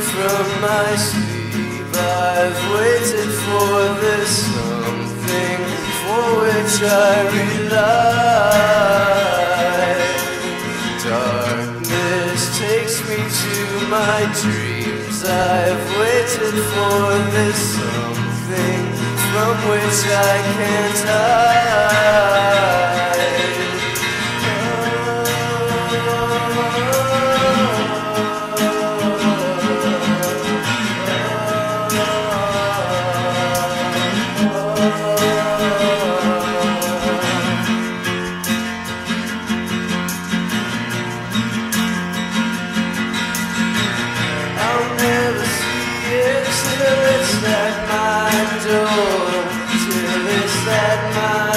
from my sleep. I've waited for this something for which I rely. Darkness takes me to my dreams. I've waited for this something from which I can't hide. It's my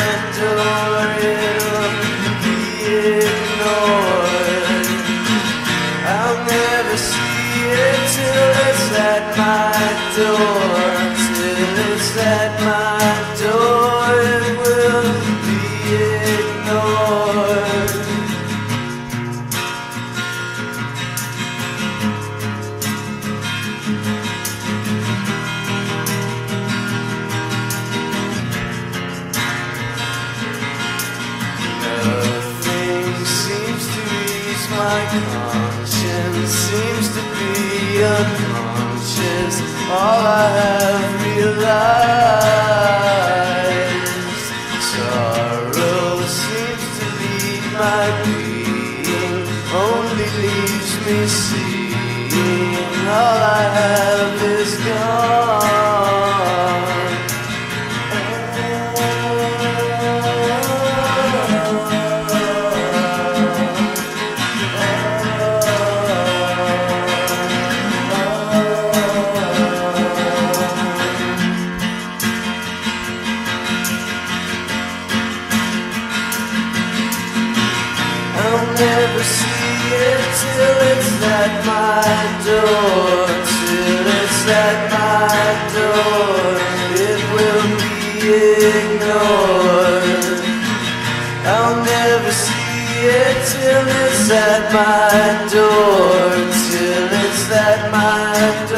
my conscience, seems to be unconscious. All I have realized, sorrow seems to lead my being, only leaves me seeing. All I have never see it till it's at my door. Till it's at my door, it will be ignored. I'll never see it till it's at my door. Till it's at my door.